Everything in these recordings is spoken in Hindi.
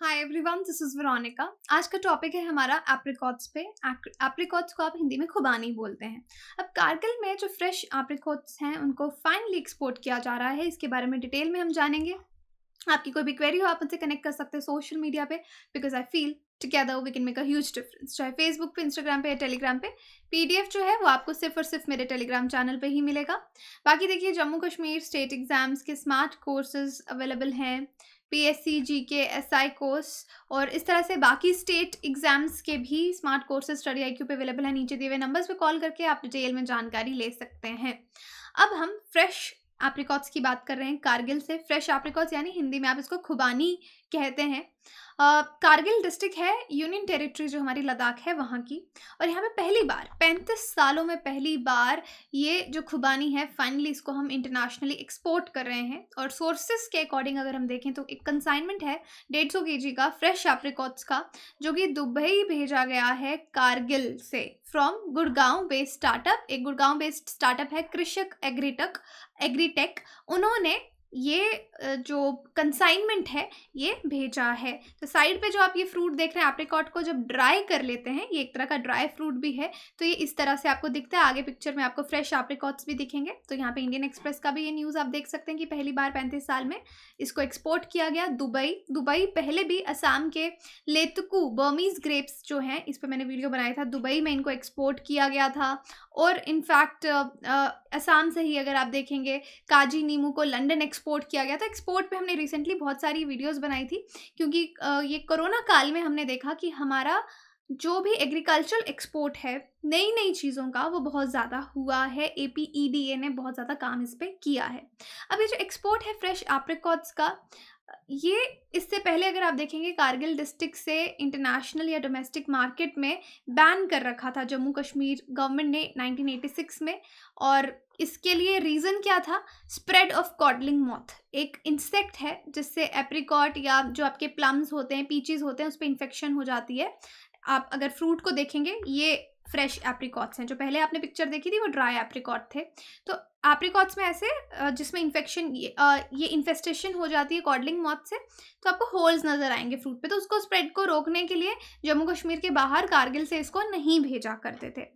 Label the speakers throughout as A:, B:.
A: Hi everyone this is Veronica आज का टॉपिक है हमारा एप्रिकॉट्स पे। एप्रिकॉट्स को आप हिंदी में खुबानी बोलते हैं। अब कारगिल में जो फ्रेश एप्रिकॉट्स हैं, उनको फाइनली एक्सपोर्ट किया जा रहा है। इसके बारे में डिटेल में हम जानेंगे। आपकी कोई भी क्वेरी हो, आप उनसे कनेक्ट कर सकते हैं सोशल मीडिया पे। Because I feel together we can make a huge difference चाहे फेसबुक पे इंस्टाग्राम पे या टेलीग्राम पे पीडीएफ जो है वो आपको सिर्फ़ और सिर्फ़ मेरे टेलीग्राम चैनल पे ही मिलेगा। बाकी देखिए, जम्मू कश्मीर स्टेट एग्ज़ाम्स के स्मार्ट कोर्सेज अवेलेबल हैं। P S C G K S I course और इस तरह से बाकी स्टेट एग्ज़ाम्स के भी smart courses study I Q पे अवेलेबल है, नीचे दिए हुए नंबर्स पे कॉल करके आप डिटेल में जानकारी ले सकते हैं। अब हम फ्रेश एप्रिकॉट्स की बात कर रहे हैं, कारगिल से फ्रेश एप्रिकॉट्स यानी हिंदी में आप इसको खुबानी कहते हैं। कारगिल डिस्ट्रिक्ट है, यूनियन टेरिटरी जो हमारी लद्दाख है वहाँ की। और यहाँ पे पहली बार, पैंतीस सालों में पहली बार ये जो खुबानी है फाइनली इसको हम इंटरनेशनली एक्सपोर्ट कर रहे हैं। और सोर्सेस के अकॉर्डिंग अगर हम देखें तो एक कंसाइनमेंट है, डेढ़ सौ का फ्रेश एप्रिकॉट्स का, जो कि दुबई भेजा गया है कारगिल से। फ्रॉम गुड़गांव बेस्ड स्टार्टअप एक गुड़गांव बेस्ड स्टार्टअप है, कृषक एग्रीटक एग्रीटेक उन्होंने ये जो कंसाइनमेंट है, ये भेजा है। तो साइड पे जो आप ये फ्रूट देख रहे हैं एप्रिकॉट को जब ड्राई कर लेते हैं, ये एक तरह का ड्राई फ्रूट भी है तो ये इस तरह से आपको दिखता है। आगे पिक्चर में आपको फ्रेश एप्रिकॉट्स भी दिखेंगे। तो यहाँ पे इंडियन एक्सप्रेस का भी ये न्यूज़ आप देख सकते हैं कि पहली बार पैंतीस साल में इसको एक्सपोर्ट किया गया। दुबई दुबई पहले भी असम के लेतकू, बर्मीज ग्रेप्स जो हैं, इस पर मैंने वीडियो बनाया था। दुबई में इनको एक्सपोर्ट किया गया था। और इनफैक्ट असम से ही अगर आप देखेंगे, काजी नीमू को लंदन एक्सपोर्ट किया गया था। एक्सपोर्ट पे हमने रिसेंटली बहुत सारी वीडियोस बनाई थी, क्योंकि ये कोरोना काल में हमने देखा कि हमारा जो भी एग्रीकल्चरल एक्सपोर्ट है नई नई चीज़ों का वो बहुत ज़्यादा हुआ है। A P E D A ने बहुत ज़्यादा काम इस पर किया है। अब ये जो एक्सपोर्ट है फ्रेश एप्रिकॉट्स का ये इससे पहले अगर आप देखेंगे कारगिल डिस्ट्रिक्ट से इंटरनेशनल या डोमेस्टिक मार्केट में बैन कर रखा था जम्मू कश्मीर गवर्नमेंट ने 1986 में। और इसके लिए रीज़न क्या था? Spread of codling moth. एक इंसेक्ट है जिससे एप्रिकॉट या जो आपके प्लम्स होते हैं पीचीज होते हैं, उस पर इन्फेक्शन हो जाती है। आप अगर फ्रूट को देखेंगे, ये फ्रेश एप्रिकॉट्स हैं। जो पहले आपने पिक्चर देखी थी वो ड्राई एप्रिकॉट थे। तो एप्रिकॉट्स में ऐसे जिसमें इन्फेक्शन ये, इन्फेस्टेशन हो जाती है कॉडलिंग मॉथ से तो आपको होल्स नज़र आएँगे फ्रूट पे। तो उसको स्प्रेड को रोकने के लिए जम्मू कश्मीर के बाहर कारगिल से इसको नहीं भेजा करते थे।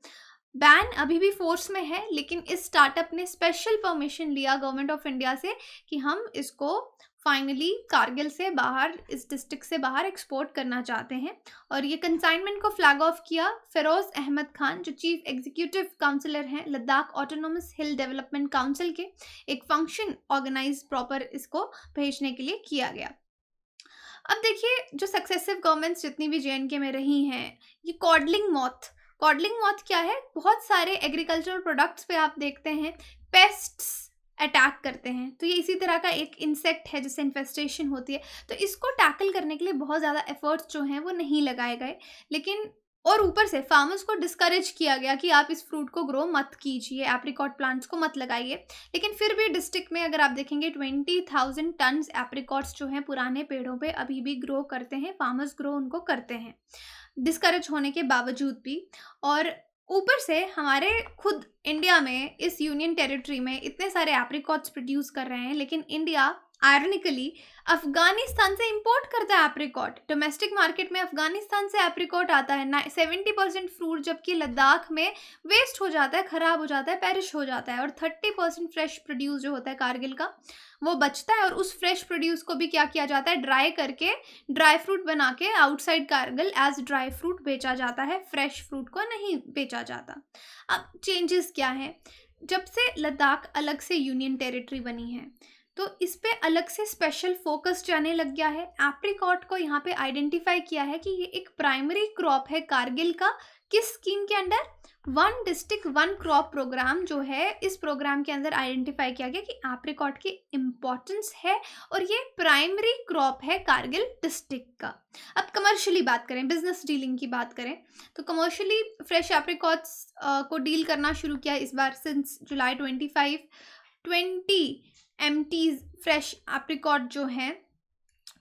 A: बैन अभी भी फोर्स में है, लेकिन इस स्टार्टअप ने स्पेशल परमिशन लिया गवर्नमेंट ऑफ़ इंडिया से कि हम इसको फाइनली कारगिल से बाहर, इस डिस्ट्रिक्ट से बाहर एक्सपोर्ट करना चाहते हैं। और ये कंसाइनमेंट को फ्लैग ऑफ़ किया फिरोज अहमद खान जो चीफ एग्जीक्यूटिव काउंसलर हैं Ladakh autonomous hill development council के, एक फ़ंक्शन ऑर्गेनाइज प्रॉपर इसको भेजने के लिए किया गया। अब देखिए, जो सक्सेसिव गवर्नमेंट्स जितनी भी जे में रही हैं, ये कॉडलिंग मॉथ कॉडलिंग मॉथ क्या है? बहुत सारे एग्रीकल्चरल प्रोडक्ट्स पे आप देखते हैं पेस्ट्स अटैक करते हैं। तो ये इसी तरह का एक इंसेक्ट है जिससे इन्फेस्टेशन होती है। तो इसको टैकल करने के लिए बहुत ज़्यादा एफर्ट्स जो हैं वो नहीं लगाए गए। लेकिन, और ऊपर से फार्मर्स को डिस्करेज किया गया कि आप इस फ्रूट को ग्रो मत कीजिए एप्रिकॉट प्लांट्स को मत लगाइए। लेकिन फिर भी डिस्ट्रिक्ट में अगर आप देखेंगे ट्वेंटी थाउज़ेंड टन्स एप्रिकॉट्स जो हैं पुराने पेड़ों पे अभी भी ग्रो करते हैं फार्मर्स ग्रो उनको करते हैं। डिस्करेज होने के बावजूद भी। और ऊपर से हमारे खुद इंडिया में इस यूनियन टेरिटरी में इतने सारे एप्रिकॉट्स प्रोड्यूस कर रहे हैं, लेकिन इंडिया आयरनिकली अफ़गानिस्तान से इंपोर्ट करता है एप्रिकॉट डोमेस्टिक मार्केट में अफ़गानिस्तान से एप्रिकॉट आता है. ना सेवेंटी परसेंट फ्रूट जबकि लद्दाख में वेस्ट हो जाता है, ख़राब हो जाता है पेरिश हो जाता है और थर्टी परसेंट फ्रेश प्रोड्यूस जो होता है कारगिल का, वो बचता है और उस फ्रेश प्रोड्यूस को भी क्या किया जाता है? ड्राई करके ड्राई फ्रूट बना के outside Kargil as dry fruit बेचा जाता है. फ्रेश फ्रूट को नहीं बेचा जाता. अब चेंजेस क्या हैं? जब से लद्दाख अलग से यूनियन टेरिटरी बनी है तो इस पे अलग से स्पेशल फोकस जाने लग गया है। एप्रिकॉट को यहाँ पे आइडेंटिफाई किया है कि ये एक प्राइमरी क्रॉप है कारगिल का। किस स्कीम के under one district one crop program जो है, इस प्रोग्राम के अंदर आइडेंटिफाई किया गया कि एप्रिकॉट की इम्पोर्टेंस है और ये प्राइमरी क्रॉप है कारगिल डिस्ट्रिक्ट का। अब कमर्शियली बात करें बिज़नेस डीलिंग की बात करें तो कमर्शियली फ्रेश एप्रिकॉट्स को डील करना शुरू किया इस बार since July twenty five twenty M fresh apricot जो हैं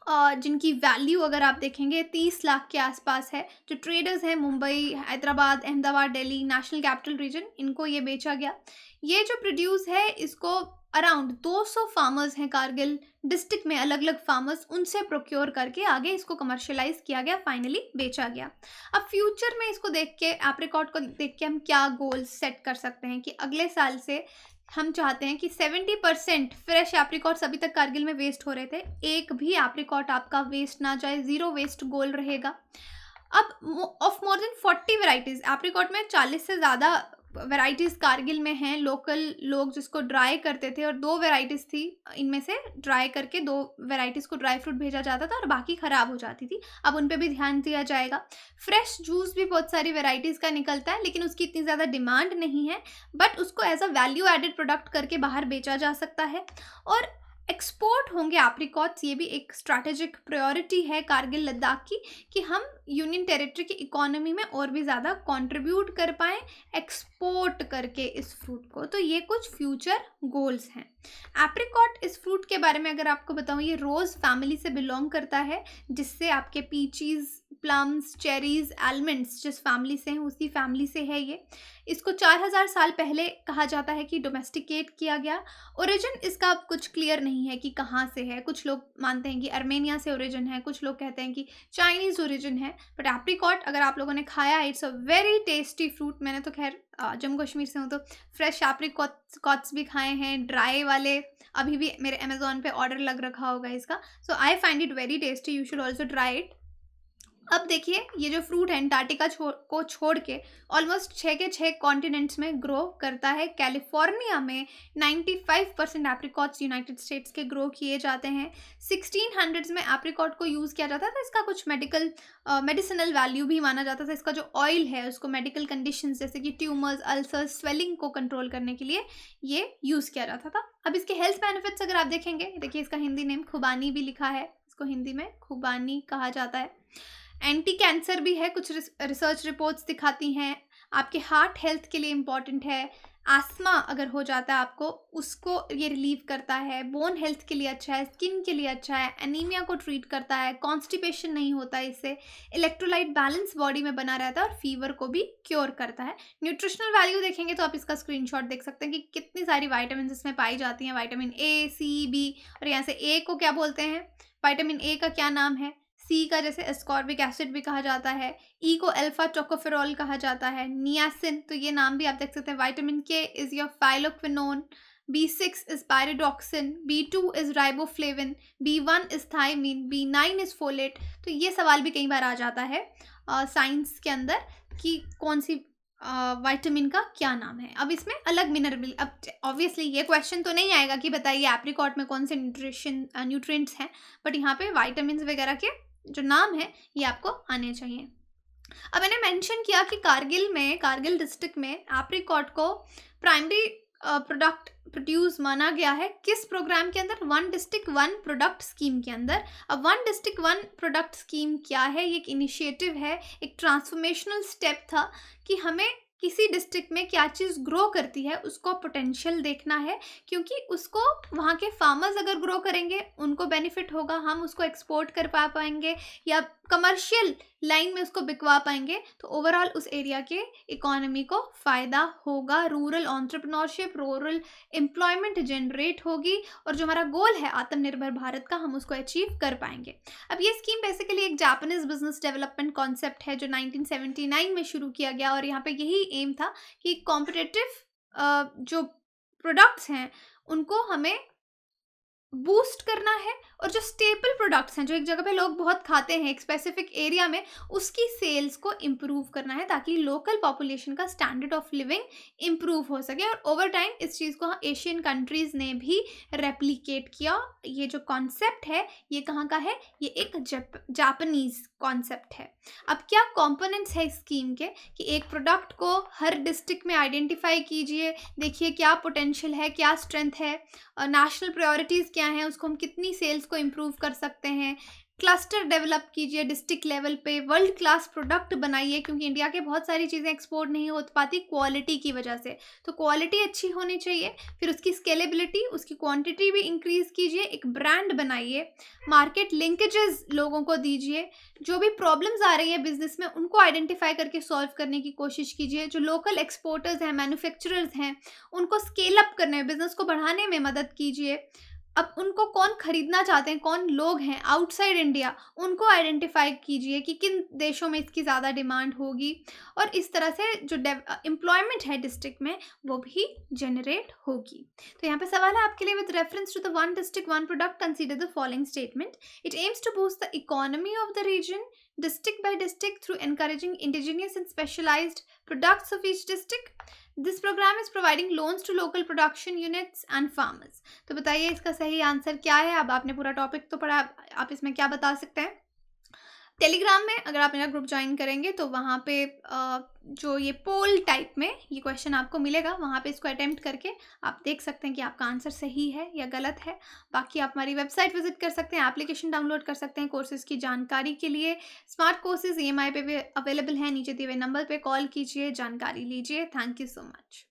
A: जिनकी वैल्यू अगर आप देखेंगे, तीस लाख के आसपास है। जो ट्रेडर्स हैं, Mumbai, Hyderabad, Ahmedabad, Delhi national capital region इनको ये बेचा गया। ये जो प्रोड्यूस है, इसको अराउंड 200 फार्मर्स हैं कारगिल डिस्ट्रिक्ट में अलग अलग फार्मर्स उनसे प्रोक्योर करके आगे इसको कमर्शलाइज किया गया फाइनली बेचा गया। अब फ्यूचर में इसको देख के एप्रिकॉट को देख के हम क्या गोल सेट कर सकते हैं कि अगले साल से हम चाहते हैं कि 70 परसेंट फ्रेश एप्रिकॉट्स अभी तक कारगिल में वेस्ट हो रहे थे। एक भी एप्रिकॉट आपका वेस्ट ना जाए, ज़ीरो वेस्ट गोल रहेगा। अब of more than forty varieties apricot में चालीस से ज़्यादा वैरायटीज़ कारगिल में हैं लोकल लोग जिसको ड्राई करते थे और दो वैराइटीज़ थी, इनमें से ड्राई करके दो वैराइटीज़ को ड्राई फ्रूट भेजा जाता था और बाकी ख़राब हो जाती थी। अब उन पर भी ध्यान दिया जाएगा। फ्रेश जूस भी बहुत सारी वेराइटीज़ का निकलता है, लेकिन उसकी इतनी ज़्यादा डिमांड नहीं है बट उसको as a value added product करके बाहर बेचा जा सकता है। और एक्सपोर्ट होंगे एप्रिकॉट्स ये भी एक स्ट्रैटेजिक प्रायोरिटी है कारगिल लद्दाख की कि हम यूनियन टेरिटरी की इकोनॉमी में और भी ज़्यादा कंट्रीब्यूट कर पाएँ एक्सपोर्ट करके इस फ्रूट को। तो ये कुछ फ्यूचर गोल्स हैं। एप्रिकॉट इस फ्रूट के बारे में अगर आपको बताऊँ, ये रोज़ फैमिली से बिलोंग करता है, जिससे आपके पीचीज़ प्लम्स चेरीज आलमंड्स जिस फैमिली से हैं, उसी फैमिली से है ये। इसको चार हज़ार साल पहले कहा जाता है कि डोमेस्टिकेट किया गया। ओरिजिन इसका कुछ क्लियर नहीं है कि कहाँ से है। कुछ लोग मानते हैं कि अर्मेनिया से ओरिजिन है, कुछ लोग कहते हैं कि चाइनीज़ ओरिजिन है। बट एप्रिकॉट अगर आप लोगों ने खाया it's a very tasty fruit मैंने तो खैर जम्मू कश्मीर से हूँ तो फ्रेश एप्रिकॉट्स कॉट्स भी खाए हैं। ड्राई वाले अभी भी मेरे अमेजोन पे ऑर्डर लग रखा होगा इसका। So I find it very tasty you should also try it अब देखिए ये जो फ्रूट है अंटार्कटिका छो, को छोड़ के ऑलमोस्ट छः के छः कॉन्टिनेंट्स में ग्रो करता है। कैलिफ़ोर्निया में 95 परसेंट एप्रिकॉट्स यूनाइटेड स्टेट्स के ग्रो किए जाते हैं। सिक्सटीन हंड्रेड्स में एप्रिकॉट को यूज़ किया जाता था इसका कुछ मेडिकल मेडिसिनल वैल्यू भी माना जाता था। इसका जो ऑयल है उसको मेडिकल कंडीशन जैसे कि ट्यूमर्स अल्सर्स स्वेलिंग को कंट्रोल करने के लिए ये यूज़ किया जाता था। अब इसके हेल्थ बेनिफिट्स अगर आप देखेंगे देखिए इसका हिंदी नेम खुबानी भी लिखा है। इसको हिंदी में खुबानी कहा जाता है। एंटी कैंसर भी है, कुछ रिसर्च रिपोर्ट्स दिखाती हैं। आपके हार्ट हेल्थ के लिए इंपॉर्टेंट है। आसमा अगर हो जाता है आपको, उसको ये रिलीव करता है। बोन हेल्थ के लिए अच्छा है स्किन के लिए अच्छा है एनीमिया को ट्रीट करता है। कॉन्स्टिपेशन नहीं होता है इससे। इलेक्ट्रोलाइट बैलेंस बॉडी में बना रहता है और फीवर को भी क्योर करता है। न्यूट्रिशनल वैल्यू देखेंगे तो आप इसका स्क्रीनशॉट देख सकते हैं कि कितनी सारी वाइटामिन इसमें पाई जाती हैं। वाइटामिन ए सी बी और यहाँ से ए को क्या बोलते हैं? वाइटामिन ए का क्या नाम है? सी का जैसे एस्कॉर्बिक एसिड भी कहा जाता है ई e को अल्फ़ा टोकोफेरॉल कहा जाता है नियासिन तो ये नाम भी आप देख सकते हैं vitamin K is your phylloquinone B six is pyridoxine B two is riboflavin B one is thiamine B nine is folate तो ये सवाल भी कई बार आ जाता है साइंस के अंदर कि कौन सी वाइटामिन का क्या नाम है। अब इसमें अलग मिनरल अब ऑब्वियसली ये क्वेश्चन तो नहीं आएगा कि बताइए एप्रिकॉट में कौन से न्यूट्रिशन न्यूट्रिएंट्स हैं बट यहाँ पे वाइटामिन वगैरह के जो नाम है, ये आपको आने चाहिए। अब मैंने मेंशन किया कि कारगिल में, कारगिल डिस्ट्रिक्ट में एप्रिकॉट को प्राइमरी प्रोडक्ट प्रोड्यूस माना गया है। किस प्रोग्राम के अंदर? One district, one product scheme के अंदर। अब one district, one product scheme क्या है? ये एक इनिशिएटिव है, एक ट्रांसफॉर्मेशनल स्टेप था कि हमें किसी डिस्ट्रिक्ट में क्या चीज़ ग्रो करती है, उसको पोटेंशियल देखना है, क्योंकि उसको वहाँ के फार्मर्स अगर ग्रो करेंगे, उनको बेनिफिट होगा, हम उसको एक्सपोर्ट कर पा पाएँगे या कमर्शियल लाइन में उसको बिकवा पाएँगे तो ओवरऑल उस एरिया के इकोनॉमी को फ़ायदा होगा। Rural entrepreneurship rural employment generate होगी और जो हमारा गोल है आत्मनिर्भर भारत का, हम उसको अचीव कर पाएँगे। अब ये स्कीम बेसिकली एक जापानीज बिज़नेस डेवलपमेंट कॉन्सेप्ट है, जो 1979 में शुरू किया गया और यहाँ पे यही एम था कि कॉम्पिटेटिव जो प्रोडक्ट्स हैं उनको हमें बूस्ट करना है और जो स्टेपल प्रोडक्ट्स हैं, जो एक जगह पे लोग बहुत खाते हैं, एक स्पेसिफिक एरिया में, उसकी सेल्स को इम्प्रूव करना है ताकि लोकल पॉपुलेशन का स्टैंडर्ड ऑफ़ लिविंग इम्प्रूव हो सके और ओवर टाइम इस चीज़ को एशियन कंट्रीज़ ने भी रेप्लीकेट किया। ये जो कॉन्सेप्ट है, ये कहाँ का है? ये एक जापानीज़ कॉन्सेप्ट है। अब क्या कॉम्पोनेंट्स है स्कीम के? कि एक प्रोडक्ट को हर डिस्ट्रिक्ट में आइडेंटिफाई कीजिए, देखिए क्या पोटेंशियल है, क्या स्ट्रेंथ है। नेशनल प्रायोरिटीज़ क्या हैं? उसको हम कितनी सेल्स को इम्प्रूव कर सकते हैं? क्लस्टर डेवलप कीजिए डिस्ट्रिक्ट लेवल पे वर्ल्ड क्लास प्रोडक्ट बनाइए, क्योंकि इंडिया के बहुत सारी चीज़ें एक्सपोर्ट नहीं हो पाती क्वालिटी की वजह से। तो क्वालिटी अच्छी होनी चाहिए, फिर उसकी स्केलेबिलिटी उसकी क्वांटिटी भी इंक्रीज़ कीजिए, एक ब्रांड बनाइए। मार्केट लिंकेजेस लोगों को दीजिए, जो भी प्रॉब्लम्स आ रही है बिज़नेस में, उनको आइडेंटिफाई करके सॉल्व करने की कोशिश कीजिए। जो लोकल एक्सपोर्टर्स हैं मैन्युफैक्चरर्स हैं, उनको स्केल अप करने बिज़नेस को बढ़ाने में मदद कीजिए। अब उनको कौन खरीदना चाहते हैं? कौन लोग हैं? आउटसाइड इंडिया उनको आइडेंटिफाई कीजिए कि किन देशों में इसकी ज़्यादा डिमांड होगी। और इस तरह से जो एम्प्लॉयमेंट है डिस्ट्रिक्ट में, वो भी जनरेट होगी। तो यहाँ पे सवाल है आपके लिए with reference to the one district one product consider the following statement it aims to boost the economy of the region district by district through encouraging indigenous and specialized products of each district This program is providing loans to local production units and farmers. तो बताइए इसका सही आंसर क्या है अब आपने पूरा टॉपिक तो पढ़ा आप इसमें क्या बता सकते हैं टेलीग्राम में अगर आप मेरा ग्रुप ज्वाइन करेंगे तो वहाँ पे जो ये पोल टाइप में ये क्वेश्चन आपको मिलेगा, वहाँ पे इसको अटेम्प्ट करके आप देख सकते हैं कि आपका आंसर सही है या गलत है। बाकी आप हमारी वेबसाइट विज़िट कर सकते हैं एप्लीकेशन डाउनलोड कर सकते हैं कोर्सेज़ की जानकारी के लिए। स्मार्ट कोर्सेज ई पे भी अवेलेबल हैं, नीचे दिए हुए नंबर पर कॉल कीजिए, जानकारी लीजिए। Thank you so much